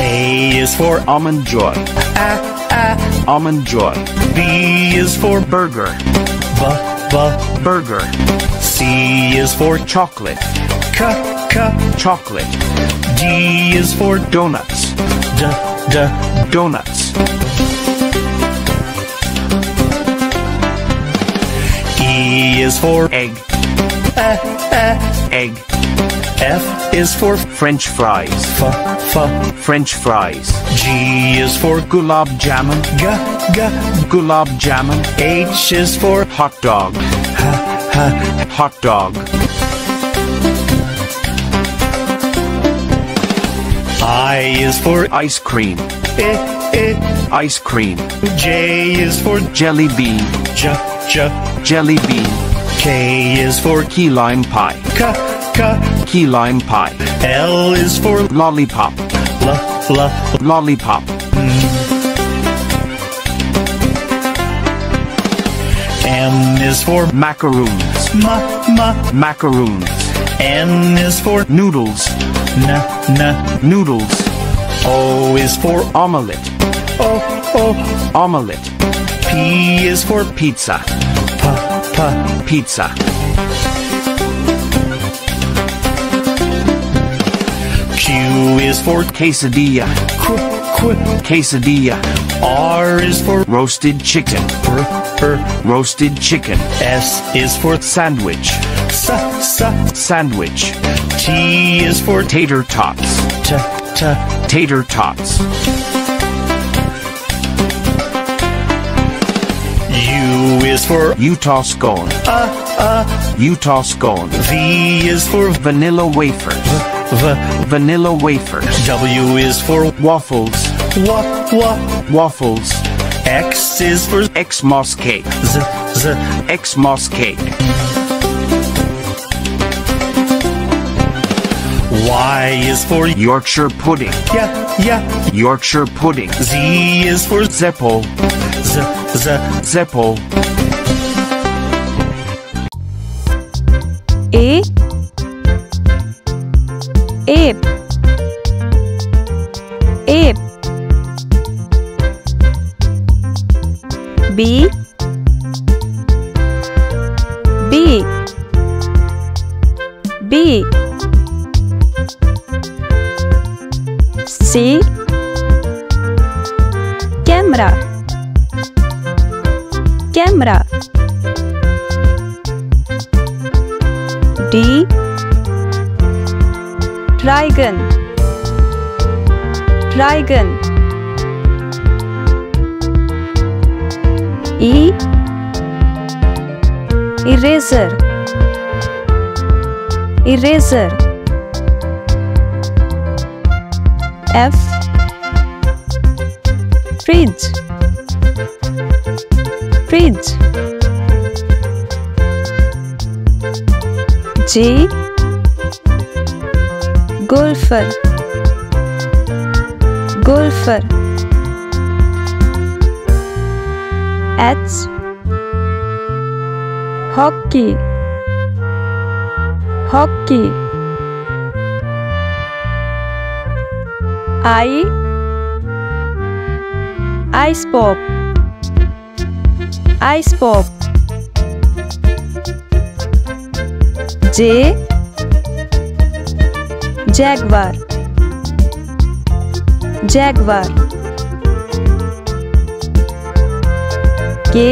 A is for almond joy, a, a. almond joy, B is for burger, b, b. burger, C is for chocolate, c, c. chocolate, D is for donuts, d, d. donuts, E is for egg, egg, F is for French fries, f, f. French fries, G is for gulab jamun, g, g. gulab jamun, H is for hot dog, H, h, hot dog, I is for ice cream, I, I. ice cream, J is for jelly bean, j, j. jelly bean, K is for key lime pie, k, k. key lime pie, L is for lollipop, l, l. lollipop, M is for macaroons, ma, ma. macaroons, N is for noodles, n, n. noodles, O is for omelette, o, o. omelette, P is for pizza, p, p. pizza, Q is for quesadilla, qu, qu. quesadilla, R is for roasted chicken, r, r. roasted chicken, S is for sandwich, s, s. sandwich, T is for tater tots, t. tater tots, U is for Utah scone, uh, uh. Utah scone, V is for vanilla wafers, v. vanilla wafers, W is for waffles, wa, wa. waffles, X is for Xmas cake, z, z. Xmas cake, Y is for Yorkshire pudding, yeah, yeah. Yorkshire pudding, Z is for z, Zeppo, z, z. Zeppo, A ape ape B. B. B. C. Camera Dragon Dragon E. Eraser. Eraser. F. Fridge. Fridge. G golfer golfer H hockey hockey I ice pop ice pop J jaguar jaguar K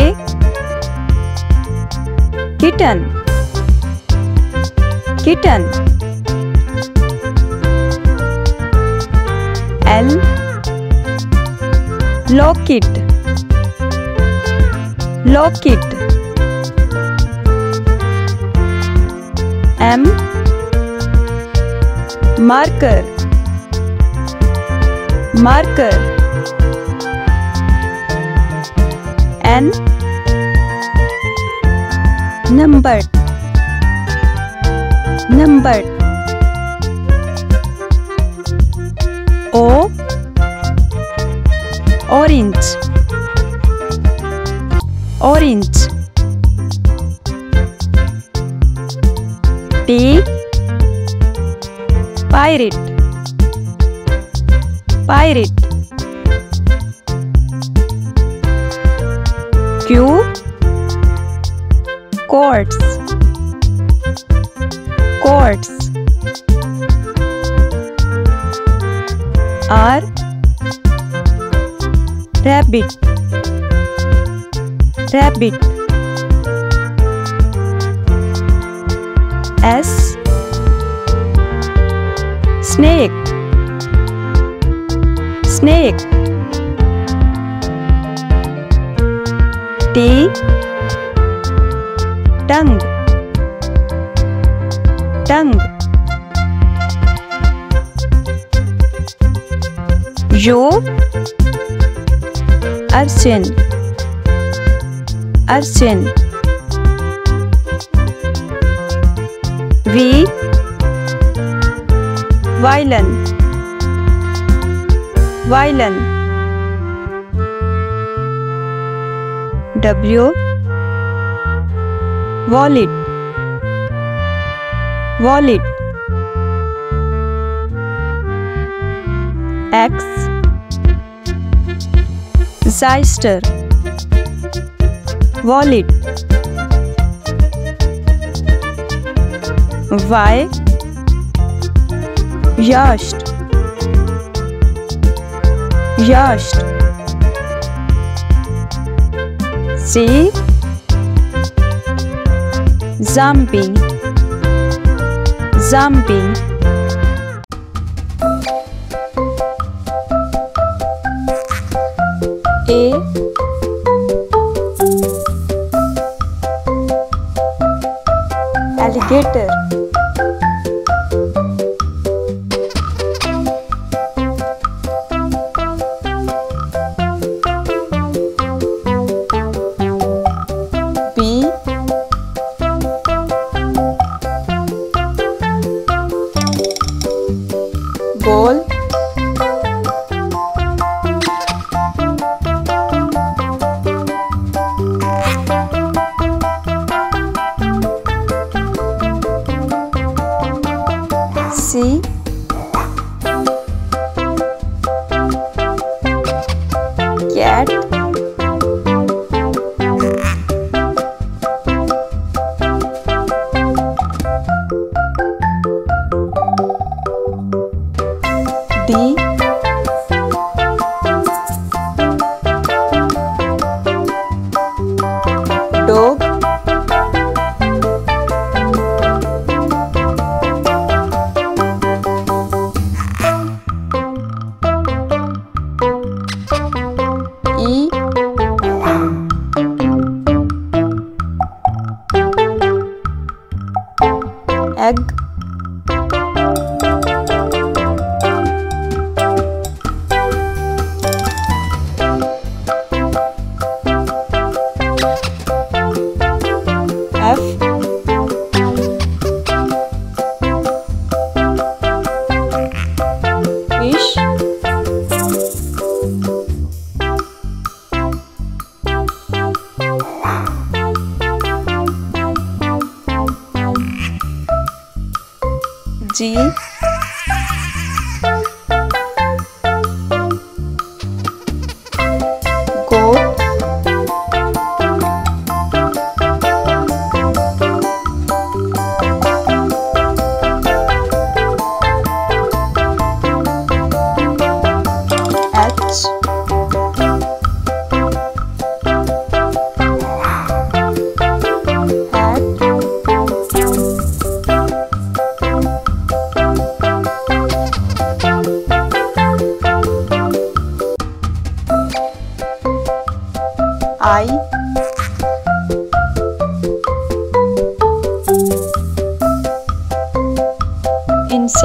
kitten kitten L locket locket M marker marker N number number O orange orange pirate pirate Q quartz quartz R rabbit rabbit S snake snake T tongue tongue U urchin urchin V violin. Violin. W. Wallet. Wallet. X. Zeister. Wallet. Y Yasht. Yasht. C Zombie Zombie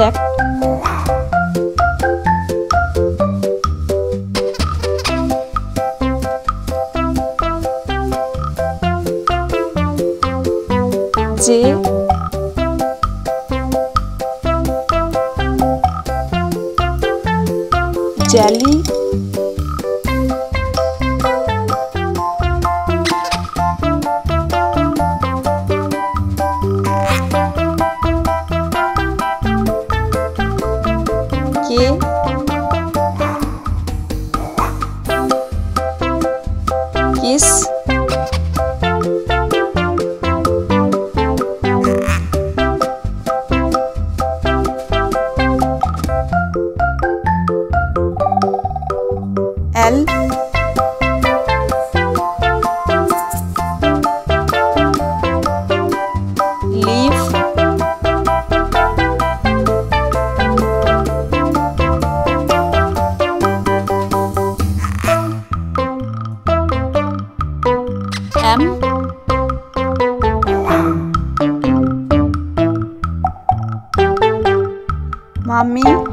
Check. Mommy N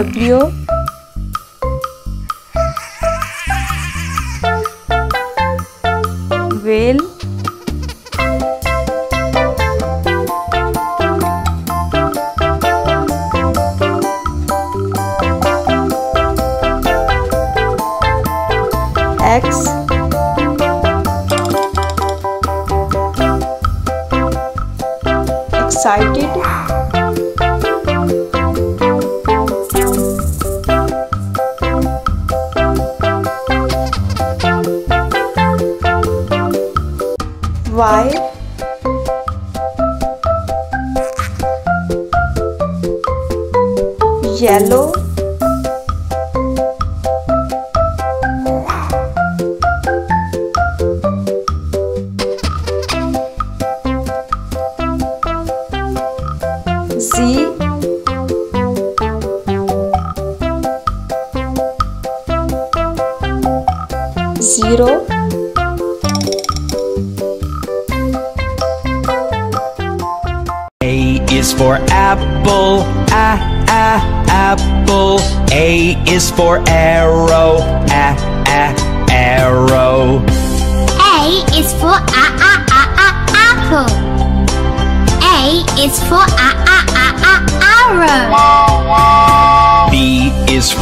W whale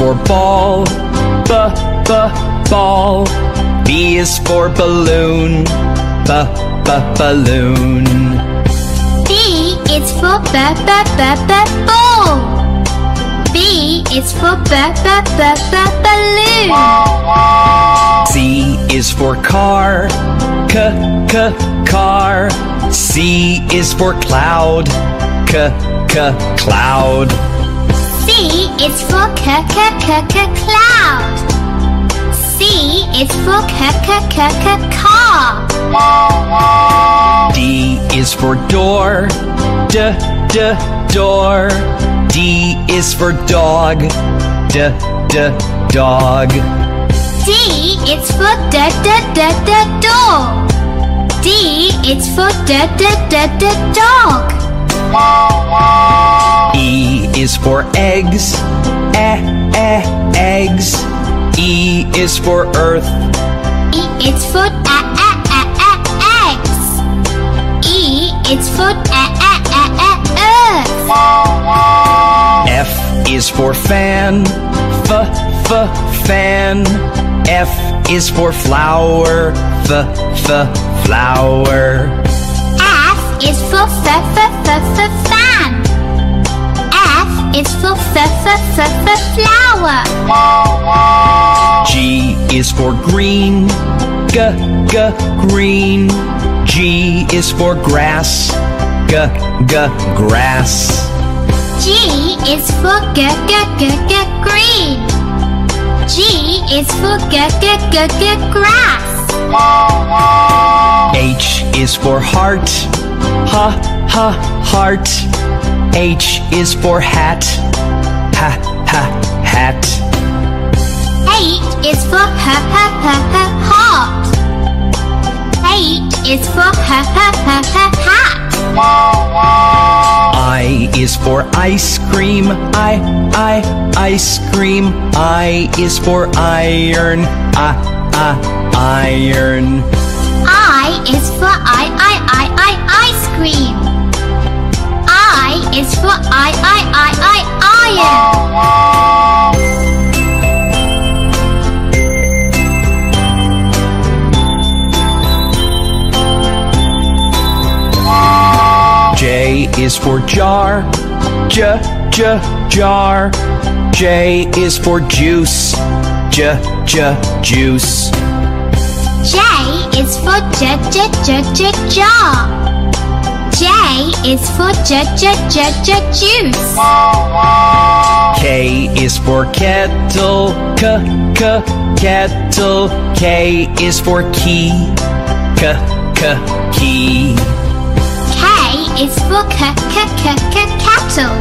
for ball, b b ball. B is for balloon, b b balloon. B is for b b b b ball. B is for b b b b balloon. C is for car, c c car. C is for cloud, c c cloud. C is for c c c c cloud. C is for c c c c car. D is for door, d d door. D is for dog, d d dog. D is for d d d d dog. D is for d d d d dog. E is for eggs, eh eh eggs. E is for earth, E is for a a a a eggs. E is for a a a a earth. F is for fan, f f fan. F is for flower, f f flower. Is for f f f f fan. F is for f f f f flower. G is for green, g g green. G is for grass, g g grass. G is for g g g g green. G is for g g g g grass. H is for heart, ha ha heart. H is for hat, ha ha hat. H is for h h h h heart. H is for h h h h hat. I is for ice cream, I I ice cream. I is for iron, I I iron. I is for I I I cream. I is for I I I I iron. J is for jar, j j jar. J is for juice, j j juice. J is for j j j j jar. J is for j j j j juice. K is for kettle, k k kettle. K is for key, k k key. K is for k k k k kettle.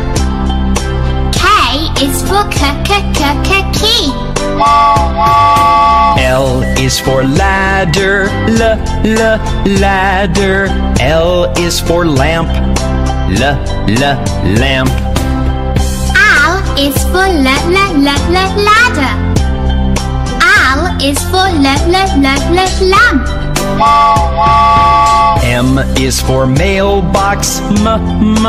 Is for k k k k key. L is for ladder, l l ladder. L is for lamp, l l lamp. L is for l l l l ladder. L is for l l l l lamp. M is for mailbox, m m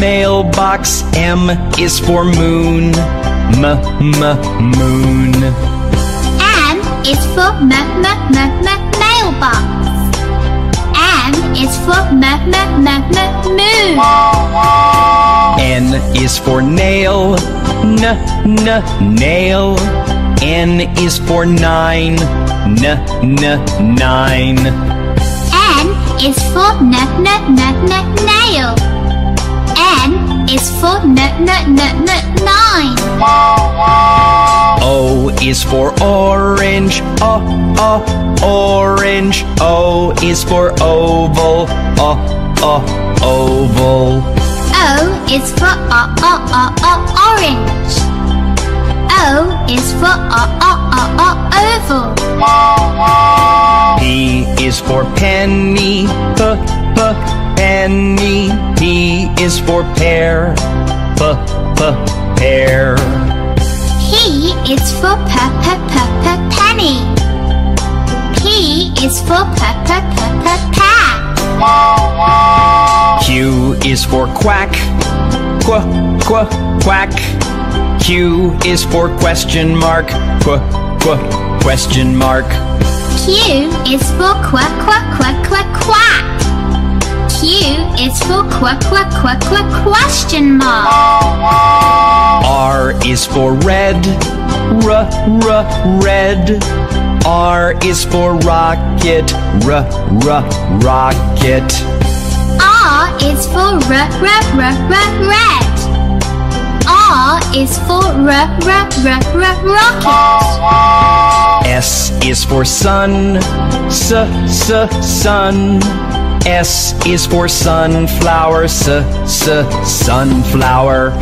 mailbox. M is for moon, m m moon. M is for m m m m mailbox. M is for m m m m moon. N is for nail, n n nail. N is for nine, n n nine. N is for n n n n nail. N is for n n n n nine. O is for orange, o o orange. O is for oval, o o oval. O is for o o o o orange. O is for o o o o oval. P is for penny, p p penny. P is for pear, p p pear. P is for p p p p penny. P is for p p p p pear. Q is for quack, qu qu quack. Q is for question mark. Qu, qu, question mark. Q is for quack quack quack quack quack. Q is for quack quack quack quack question mark. R is for red. R, r, red. R is for rocket. R, r, rocket. R is for r r r r red. Is for r r r r rocket. S is for sun. S, s, sun. S is for sunflower. S, s, sunflower.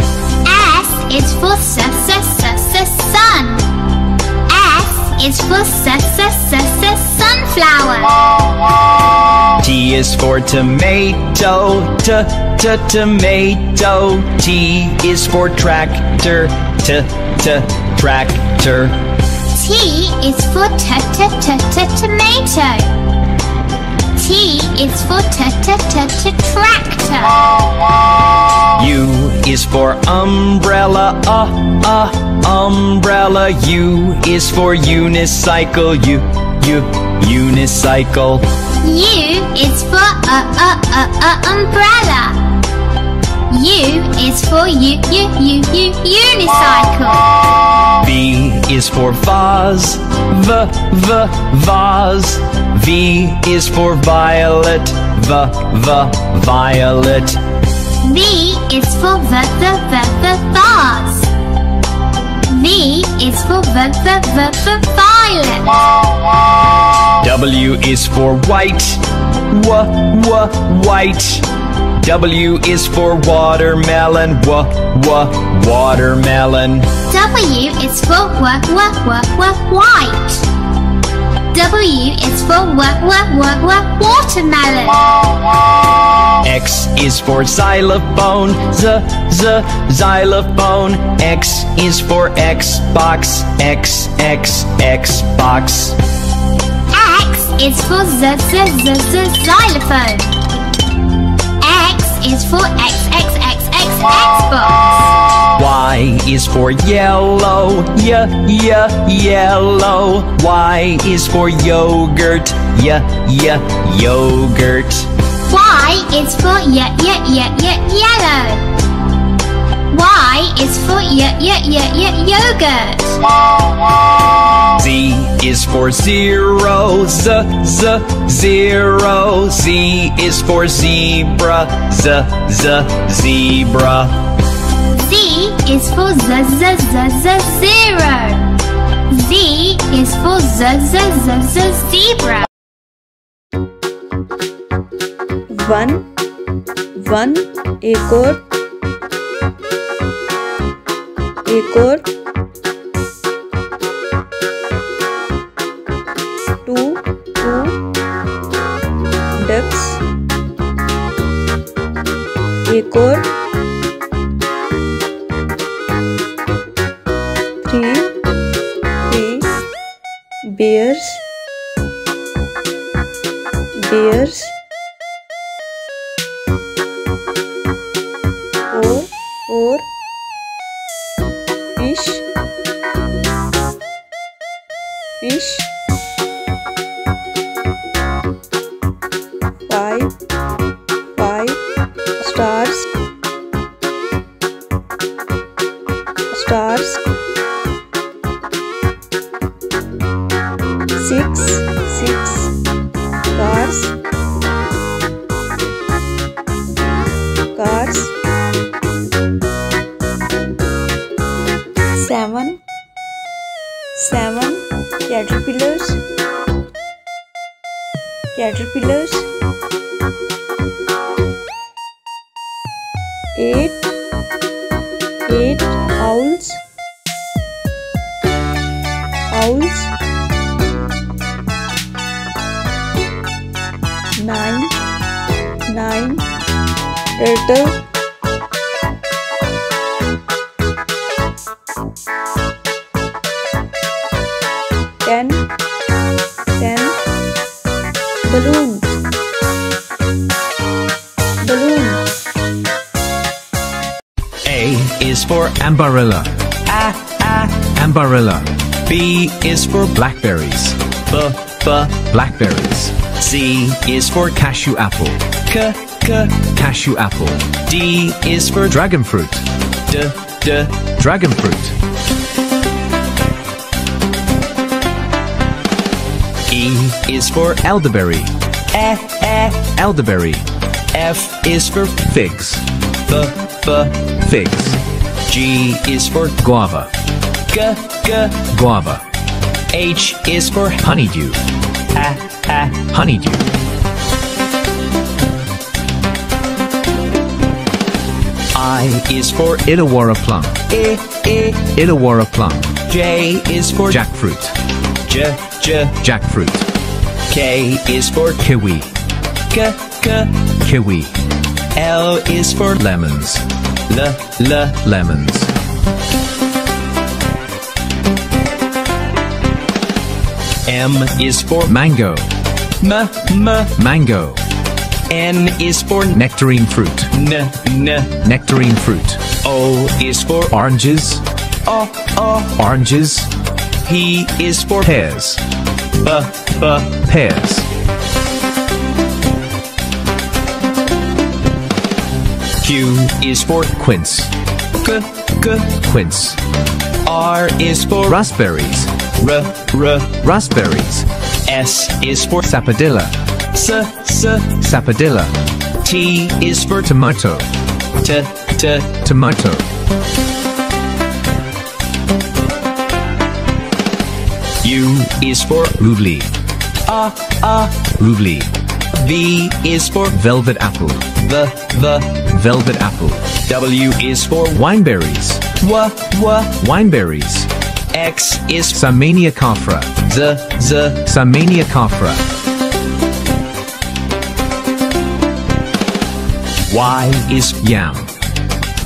S is for s s s s sun. Is for s s s s sunflower. T is for tomato, t t tomato. T is for tractor, t t tractor. T is for t t t t tomato. T is for t t t t tractor. U is for umbrella, uh uh umbrella. U is for unicycle, u u unicycle. U is for a a a a umbrella. U is for u u u u unicycle. V is for vase, v v vase. V is for violet, v v violet. V is for v v v v vase. V is for v v v v violet. W is for white, w w white. W is for watermelon, w w watermelon. W is for w w w w white. W is for w w w w watermelon. X is for xylophone, z z xylophone. X is for Xbox, x x Xbox. X is for z z z z xylophone. Is for x x x x Xbox. Y is for yellow, y y yellow. Y is for yogurt, y y yogurt. Y is for y y y y yellow. Y is for y y y y yogurt. Z is for zero, z z zero. Z is for zebra, z z zebra. Z is for z z z z zero. Z is for z z z z zebra. One one एक और एक और। To to ducks एक और। Three three bears bears 7 caterpillars caterpillars 8 8 owls. Owls. 9 9 turtle balloons A is for Ambarella. A, A. Ambarella. B is for Blackberries. B, B. Blackberries. C is for Cashew apple. C, c. Cashew apple. D is for Dragon fruit. D, D. Dragon fruit. E is for Elderberry. E, E. Elderberry. F is for Figs. B, B. Figs. G is for Guava. G, G. Guava. H is for Honeydew. A, A. Honeydew. I is for Illawarra plum. I, I. Illawarra plum. J is for Jackfruit. J, J. Jackfruit. K is for Kiwi. K, K. Kiwi. L is for Lemons. L, L. Lemons. M is for Mango. M, M. Mango. N is for Nectarine fruit. N. Nectarine fruit. O is for Oranges. O, O. Oranges. P is for Pears. B, B. Pears. Q is for Quince. K, K. Quince. R is for Raspberries. R, R. Raspberries. S is for Sapodilla. S, S. Sapodilla. T is for Tomato. T, T. Tomato. U is for Rouvely. ah, A. Rouvely. V is for Velvet apple. the, the. Velvet apple. W is for Wineberries. W, W. Wineberries. X is Ximenia caffra. the, the. Ximenia caffra. Y is Yam.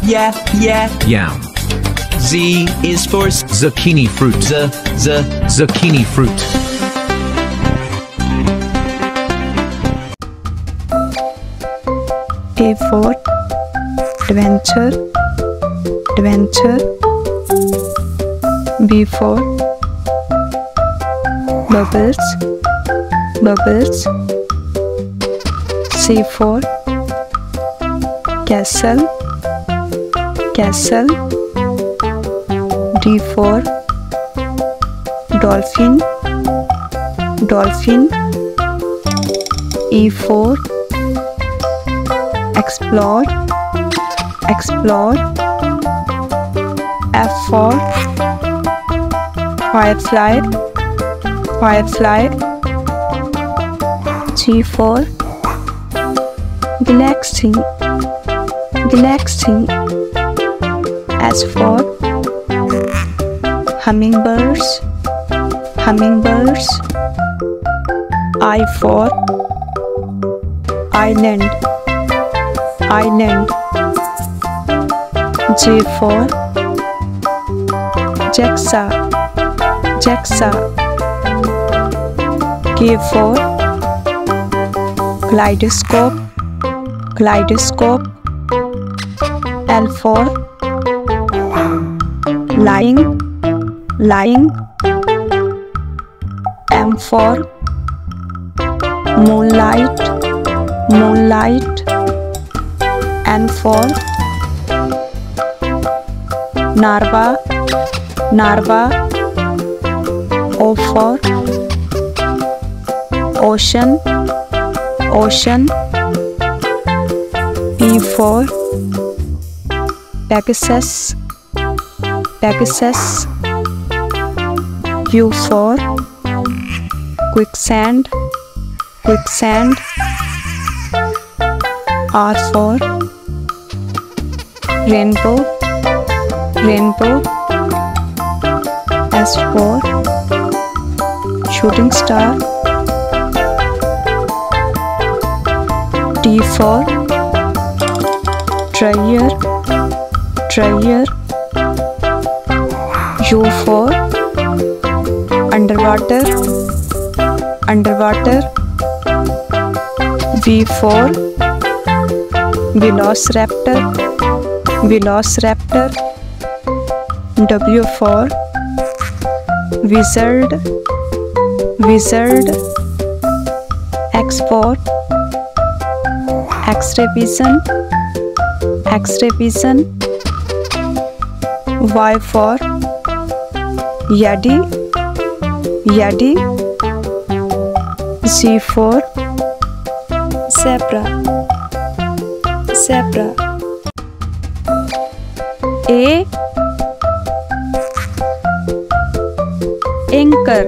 yeah, yeah. Yam. Z is for Zucchini fruit. the, the. Zucchini fruit. A for adventure, adventure. B for bubbles, bubbles. C for castle, castle. D for dolphin, dolphin. E for explore explore F for firefly firefly G for galaxy galaxy S for hummingbirds. Hummingbirds. I for island island J for JAXA JAXA K for kaleidoscope kaleidoscope L for lying lying M for moonlight moonlight N for Narva Narva O for Ocean Ocean P for Pegasus Pegasus U for Quicksand Quicksand R for rainbow rainbow S for shooting star T for treasure treasure U for underwater underwater V for velociraptor velociraptor W for wizard wizard X for X ray vision X ray vision Y for yeti yeti Z for zebra zebra A anchor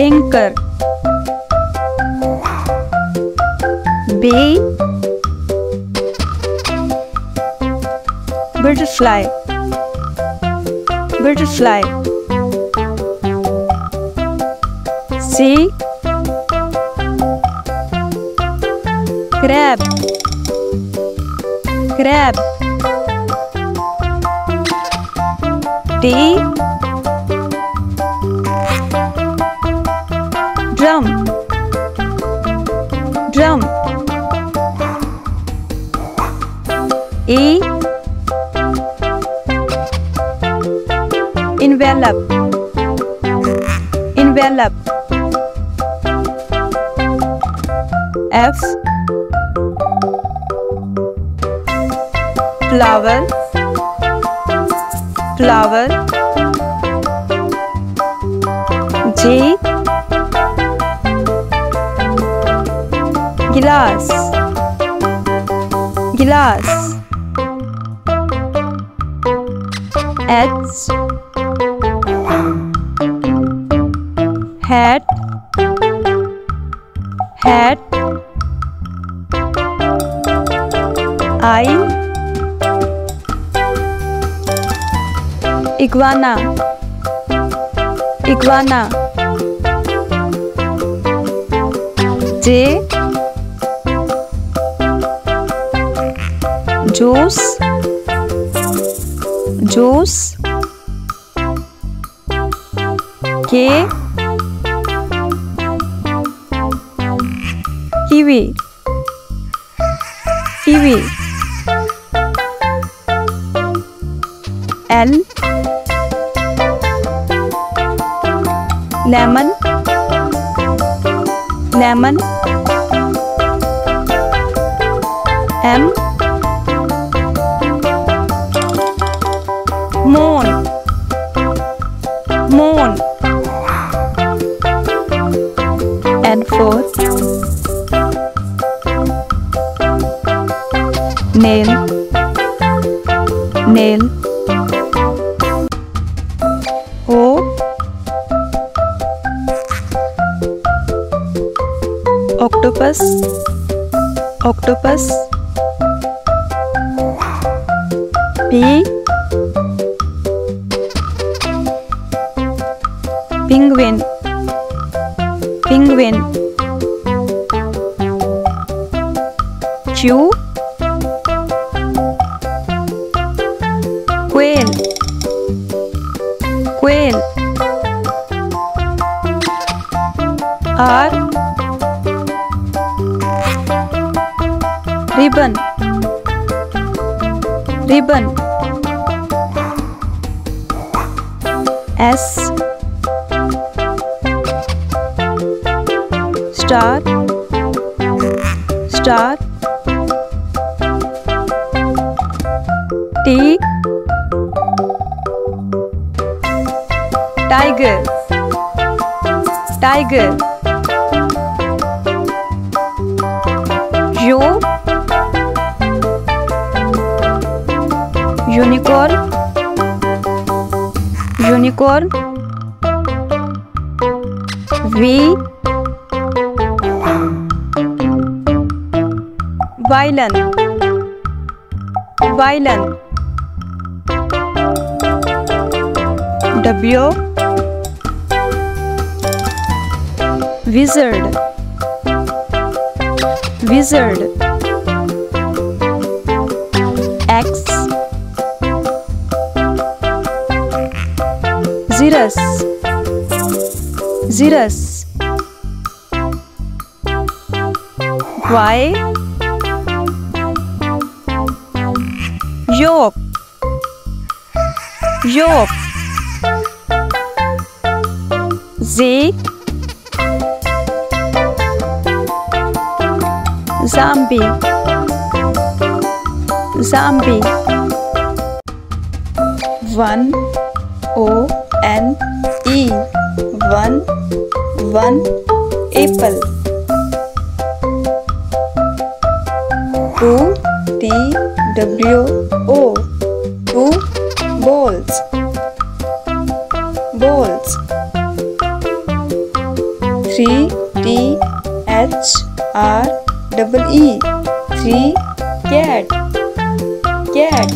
anchor B butterfly butterfly C crab crab D drum. Drum. E. Envelope. Envelope. F. Flower flower J glass glass H hat hat I iguana. Iguana. J. Juice. Juice. K. Kiwi lemon. M Q quail quail R ribbon. Ribbon. S. Star star tiger tiger U unicorn unicorn V violin violin W wizard. Wizard. X. Xerus. Xerus. Y. Yolk yolk Z zombie zombie one O N E. One one apple. Two T W O double E. Three. Cat. Cat.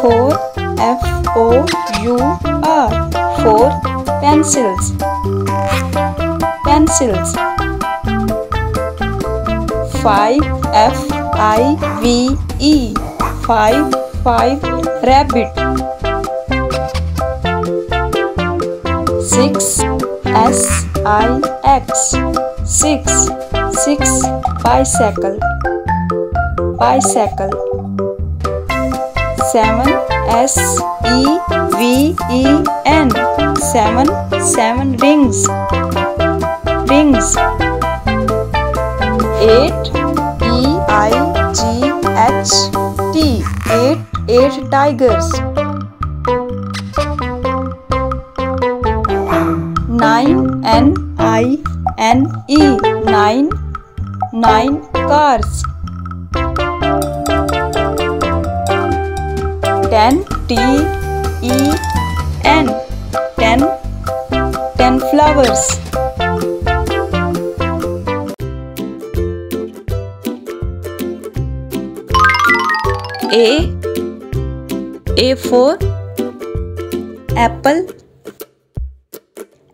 Four. F O U R. Four. Pencils. Pencils. Five. F I V E. Five. Five. Rabbit. Six. S I X six. Six. Bicycle. Bicycle. Seven. S. E. V. E. N. Seven. Seven rings. Rings. Eight. E. I. G. H. T. Eight. Eight tigers N E nine nine cars. Ten T E N. Ten. Ten flowers. A. A for apple.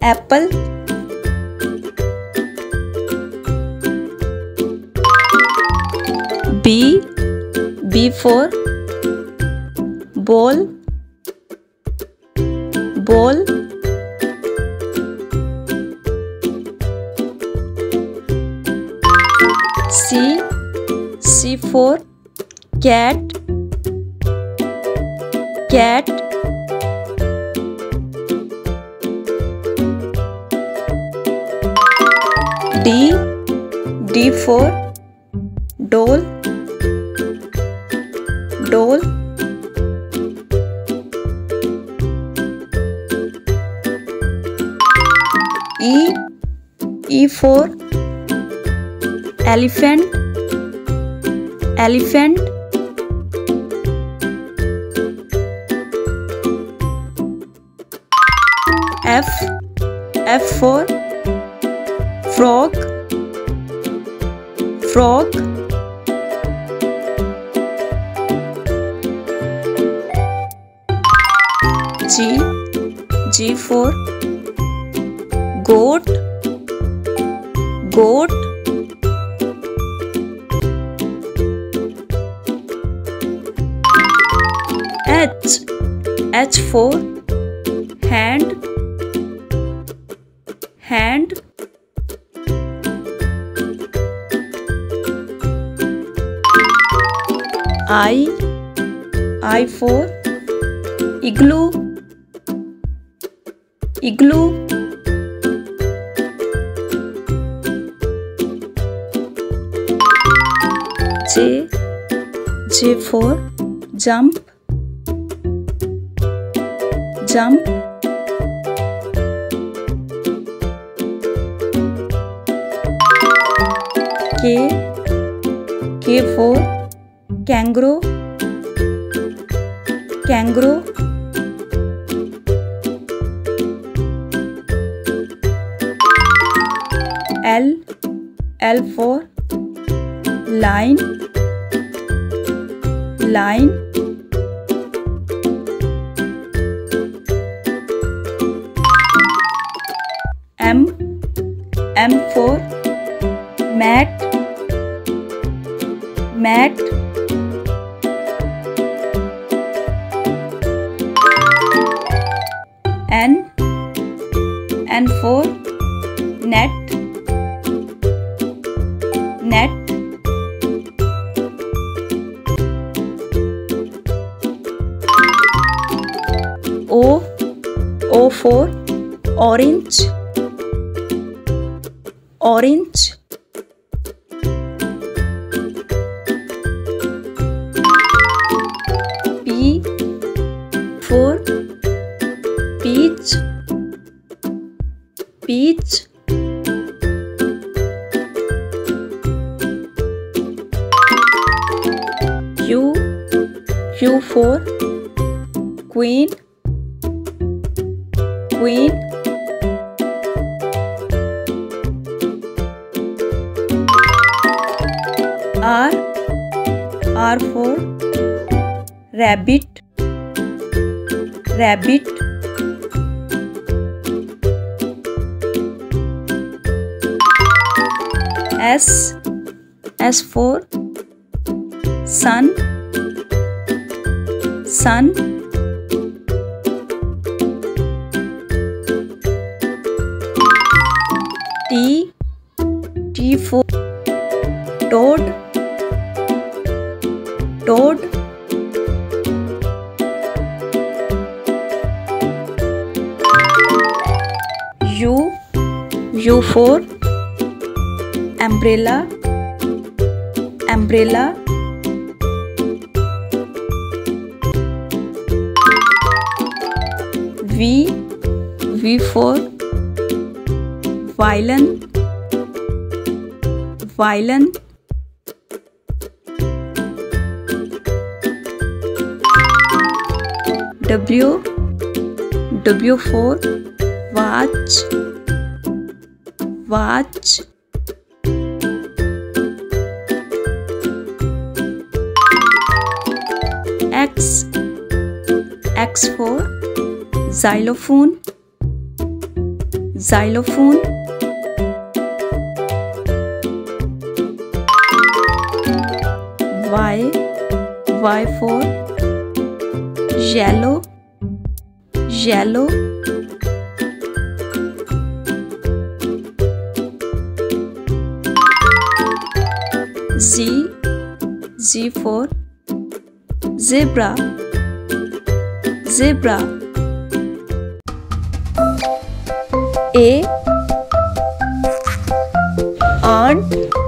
Apple B B for ball ball. C C for cat cat. D D for E for elephant elephant F F for frog frog G G for goat goat H H for hand hand. I I for line sun. T. T for toad toad U. U for umbrella. Umbrella V for violin violin W W for watch watch. X X for xylophone xylophone Y Y for yellow yellow Z Z for zebra zebra Aunt aunt